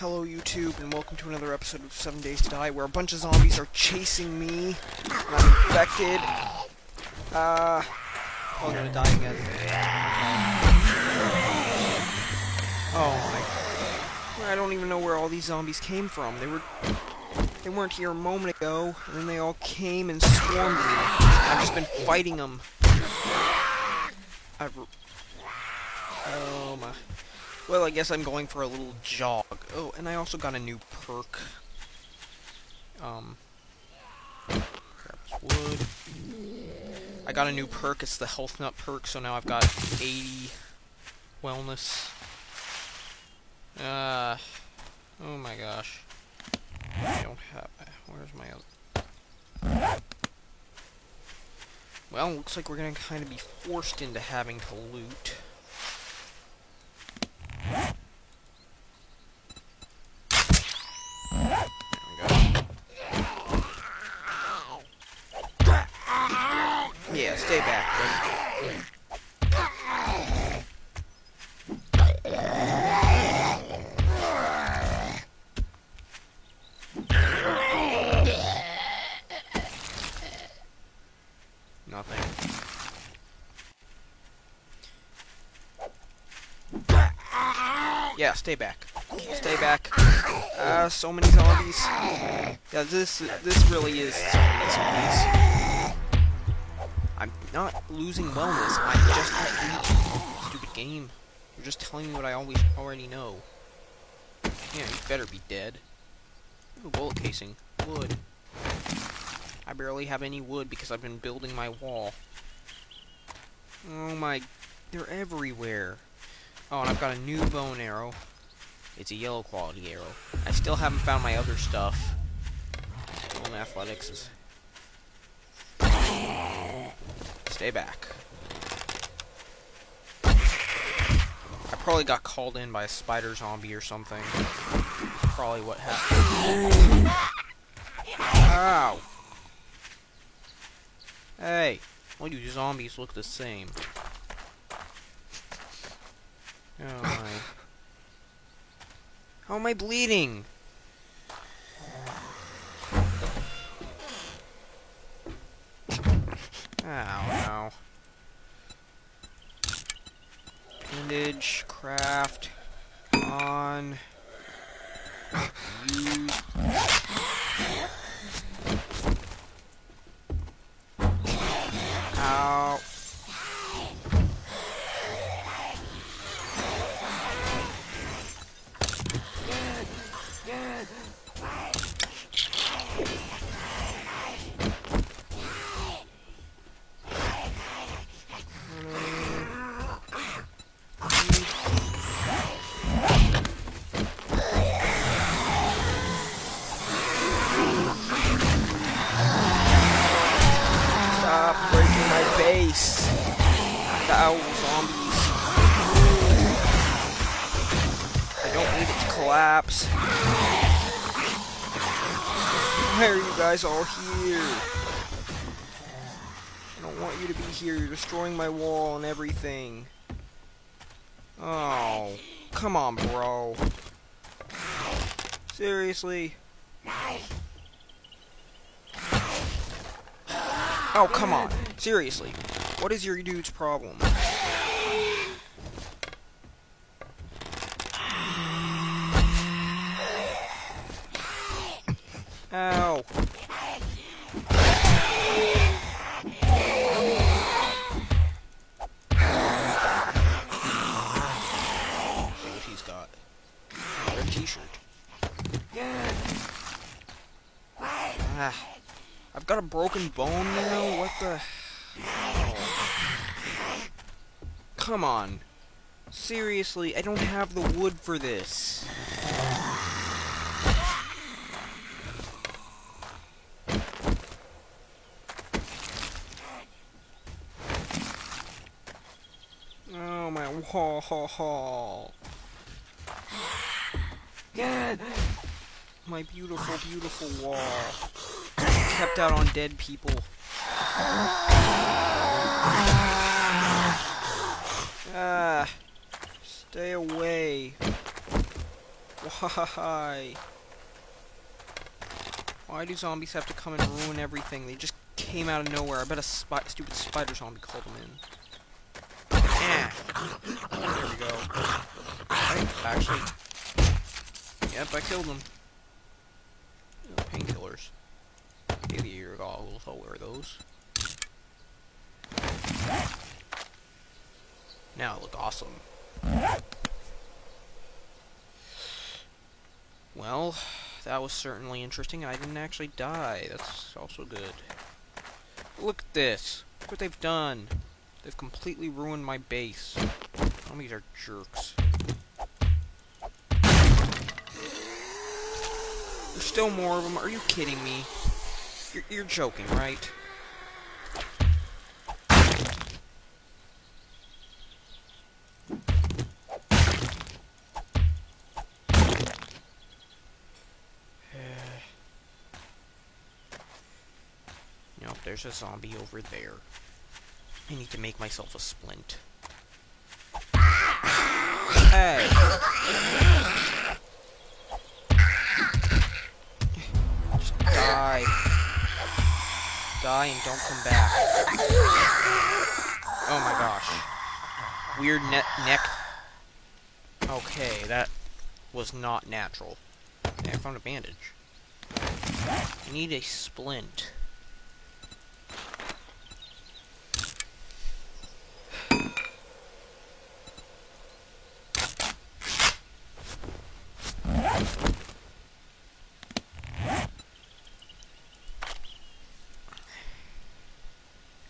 Hello YouTube, and welcome to another episode of 7 Days to Die, where a bunch of zombies are chasing me, I'm infected. Uh, oh, I'm gonna die again. Oh my, I don't even know where all these zombies came from. They were, they weren't here a moment ago, and then they all came and swarmed me. I've just been fighting them. I've, oh my. Well, I guess I'm going for a little jog. Oh, and I also got a new perk. Um, wood. I got a new perk. It's the health nut perk. So now I've got 80 wellness. Uh, oh my gosh. I don't have. Where's my other? Well, looks like we're gonna kind of be forced into having to loot. Yeah, stay back, Nothing. Yeah, stay back. Stay back. Ah, uh, so many zombies. Yeah, this this really is so many zombies. I'm not losing wellness. I'm just at stupid game. You're just telling me what I always already know. Yeah, you better be dead. Ooh, bullet casing. Wood. I barely have any wood because I've been building my wall. Oh my... They're everywhere. Oh, and I've got a new bone arrow. It's a yellow quality arrow. I still haven't found my other stuff. Oh, athletics is... Stay back. I probably got called in by a spider zombie or something. Probably what happened. Ow! Hey! Why do zombies look the same? Oh my. How am I bleeding? Ow, ow. Bandage, craft, on, guys all here? I don't want you to be here. You're destroying my wall and everything. Oh, come on, bro. Seriously? Oh, come on. Seriously. What is your dude's problem? Ow. Ah. I've got a broken bone now? What the... Oh. Come on. Seriously, I don't have the wood for this. Oh my wall. God. My beautiful, beautiful wall kept out on dead people. Ah, stay away. Why? Why do zombies have to come and ruin everything? They just came out of nowhere. I bet a spi stupid spider zombie called them in. Yeah. There we go. Actually. Yep, I killed them. Painkillers. Maybe your goggles, I'll wear those. Now I look awesome. Well, that was certainly interesting. I didn't actually die. That's also good. Look at this. Look what they've done. They've completely ruined my base. Oh, Zombies are jerks. There's still more of them. Are you kidding me? You're, you're joking, right? Nope, there's a zombie over there. I need to make myself a splint. Hey! Just die. Die and don't come back. Oh my gosh. Weird ne neck. Okay, that was not natural. I found a bandage. I need a splint.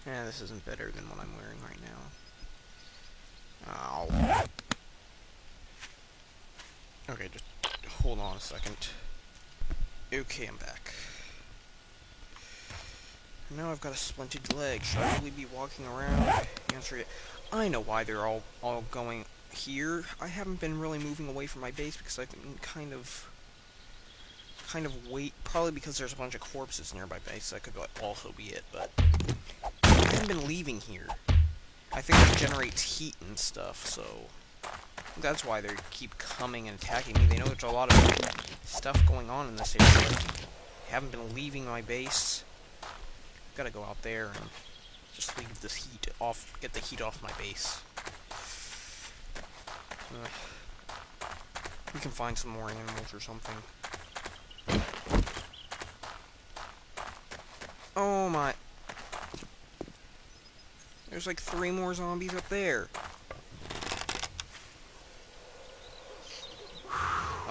Yeah, isn't better than what I'm wearing right now. Ow. Okay, just hold on a second. Okay, I'm back. Now I've got a splinted leg. Should I really be walking around? Answer it. I know why they're all all going here. I haven't been really moving away from my base because I've been kind of kind of wait probably because there's a bunch of corpses near my base. That could also be it, but haven't been leaving here. I think it generates heat and stuff, so that's why they keep coming and attacking me. They know there's a lot of stuff going on in this area. Haven't been leaving my base. Gotta go out there and just leave this heat off, get the heat off my base. We can find some more animals or something. Oh my. There's like three more zombies up there.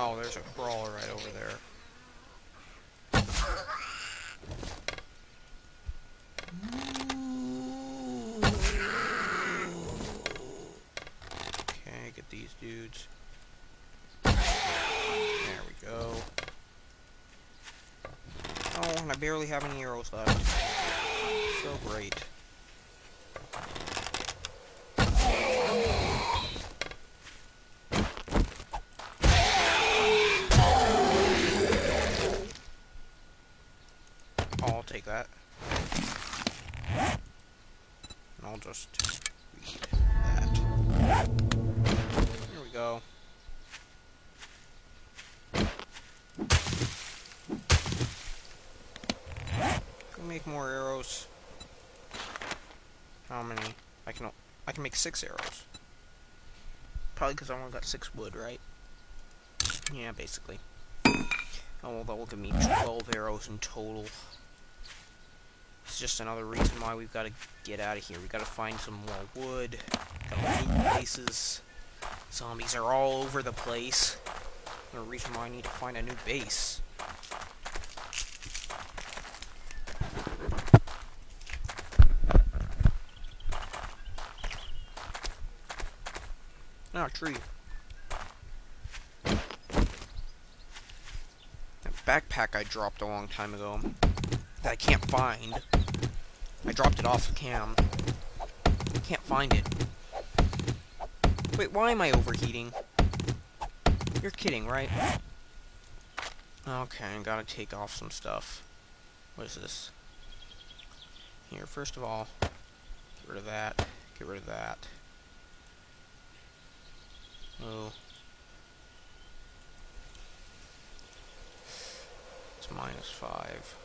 Oh, there's a crawler right over there. Okay, get these dudes. There we go. Oh, and I barely have any arrows left. So great. I'll take that. And Read that. Here we go. Can make more arrows. How many? I can I can make six arrows. Probably because I only got six wood, right? Yeah, basically. Oh, well, that will give me 12 arrows in total. Just another reason why we've got to get out of here. We've got to find some more wood. Places. Zombies are all over the place. Another reason why I need to find a new base. Oh, tree. That backpack I dropped a long time ago that I can't find. I dropped it off cam. Can't find it. Wait, why am I overheating? You're kidding, right? Okay, I gotta take off some stuff. What is this? Here, first of all, get rid of that. Get rid of that. Oh. It's minus 5.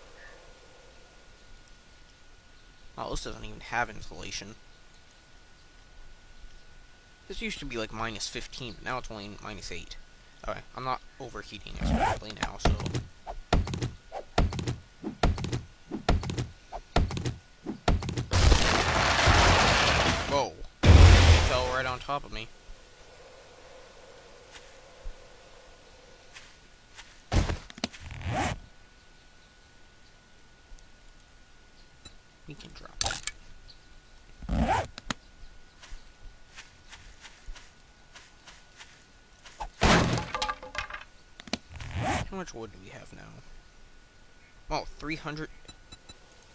Oh, this doesn't even have insulation. This used to be like minus 15, but now it's only minus 8. Alright, I'm not overheating especially now, so... Whoa. fell right on top of me. We can drop it. How much wood do we have now? Oh, 300.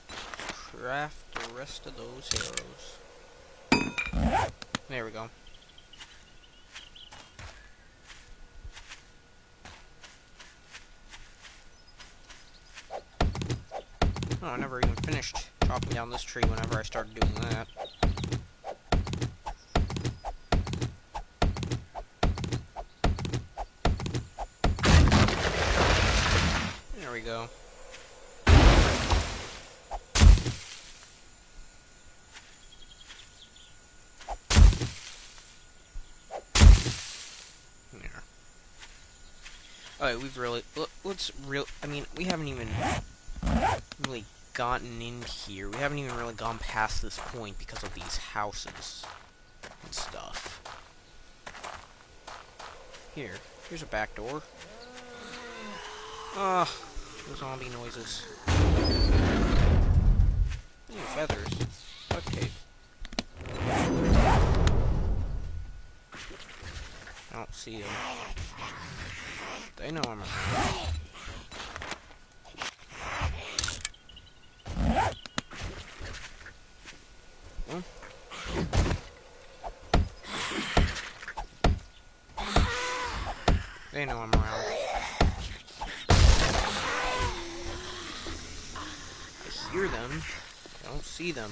Craft the rest of those arrows. There we go. Oh, I never even finished chopping down this tree whenever I started doing that. There we go. There. We've really... Let's real... I mean, we haven't even really gotten in here. We haven't even really gone past this point because of these houses and stuff. Here. Here's a back door. Ah, the zombie noises. Ooh, feathers. Okay. I don't see them. They know I'm around. They know I'm around. I hear them. I don't see them.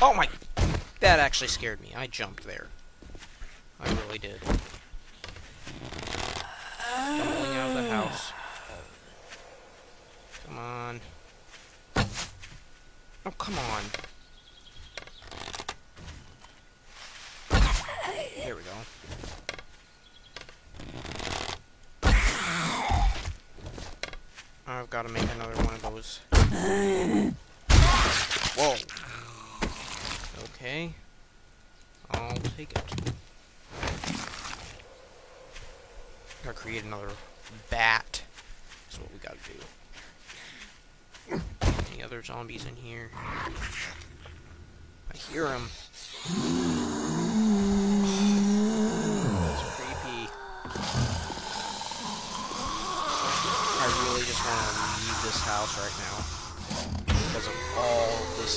Oh my! That actually scared me. I jumped there. I really did. Stumbling out of the ah. house. Come on. Oh, come on. There we go. I've got to make another one of those. Whoa. Okay. I'll take it. Gotta create another bat. That's what we gotta do. Any other zombies in here? I hear them. Creepy. I really just want to leave this house right now. Because of all this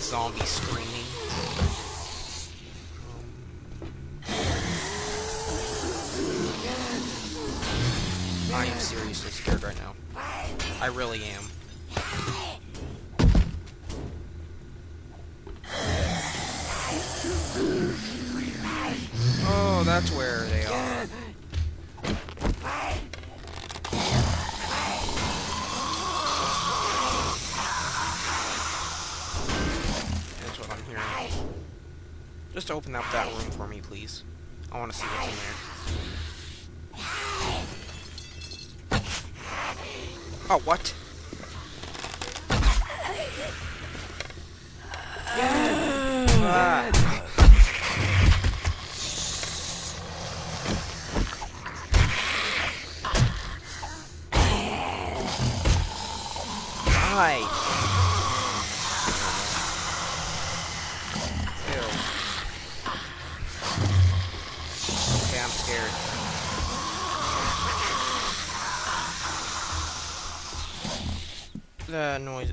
zombie screaming. Seriously scared right now. I really am. Oh, that's where they are. That's what I'm hearing. Just open up that room for me, please. I want to see what's in there. Oh, what? Ah. Why? Ew. Okay, I'm scared. The noise,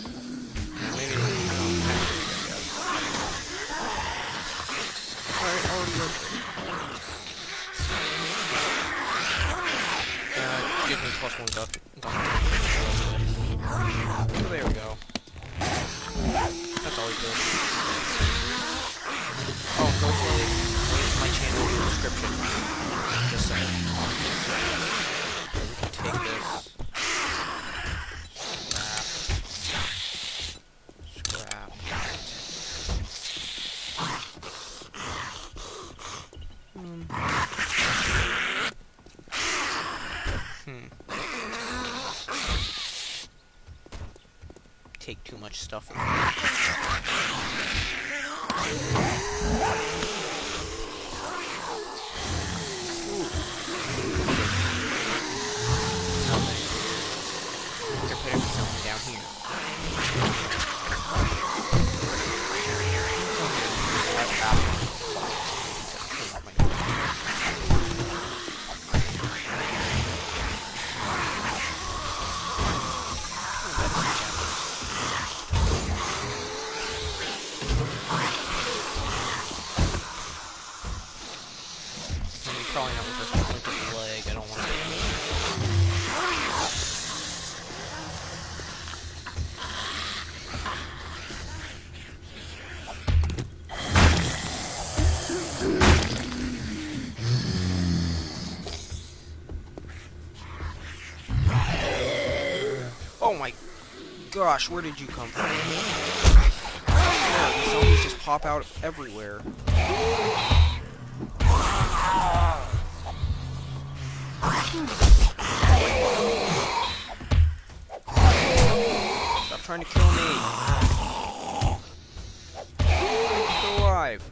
plus one gun. Oh, there we go. That's always good. Oh, link to my channel in the description. Just saying. We can take this. Take too much stuff. Gosh, where did you come from? Yeah, these zombies just pop out everywhere. Stop trying to kill me. Still alive.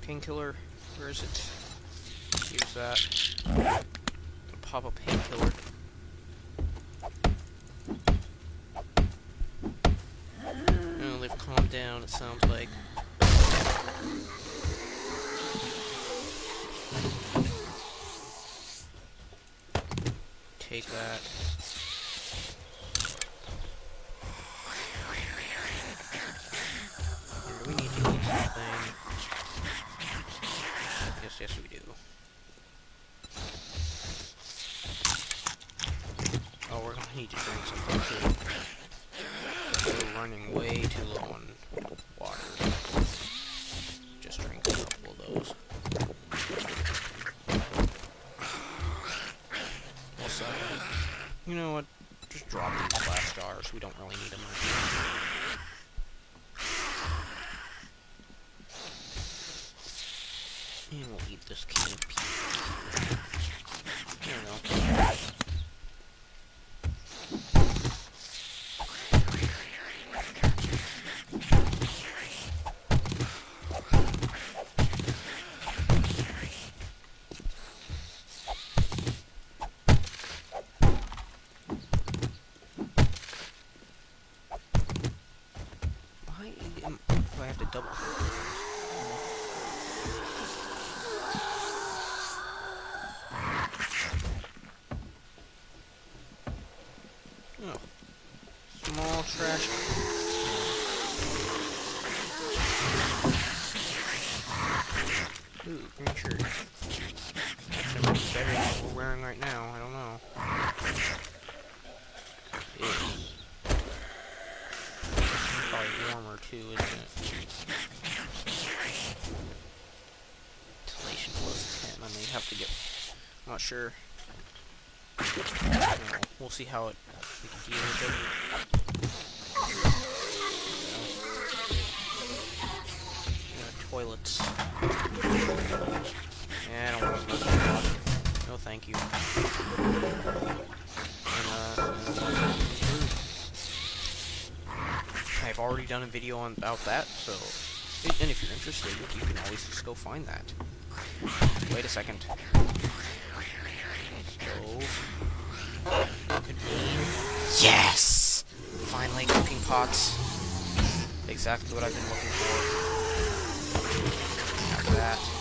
Painkiller, where is it? Use that. Pop a painkiller. Oh, they've calmed down, it sounds like. Take that. Here, we need to eat something. Yes, yes, we do. Oh, we're gonna need to drink something too. We're running way too low on water. Just drink a couple of those. Also, you know what? Just drop these glass jars. We don't really need them we'll eat this can of pizza. There we go. Why am, do I have to double? Oh. Small trash. Ooh, green shirt. Actually, might better than what we're wearing right now. I don't know. Is probably warmer too, isn't it? Ventilation plus 10. I may have to get. I'm not sure. We'll see how it. We can deal with it. Yeah, toilets. Yeah, I don't want to. No, thank you. And, uh, I've already done a video on about that, so and if you're interested, you can always just go find that. Wait a second. Stove. Convene. Yes! Finally, cooking pots. Exactly what I've been looking for. Have that.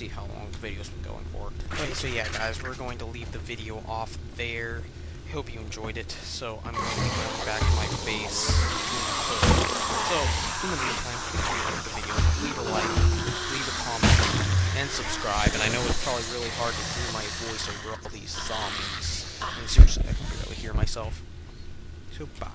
See how long the video's been going for. Okay, so yeah, guys, we're going to leave the video off there. I hope you enjoyed it. So I'm going to be going back to my base. So, in the meantime, you liked the video, leave a like, leave a comment, and subscribe. And I know it's probably really hard to hear my voice over all these zombies. And seriously, I can barely hear myself. So, bye.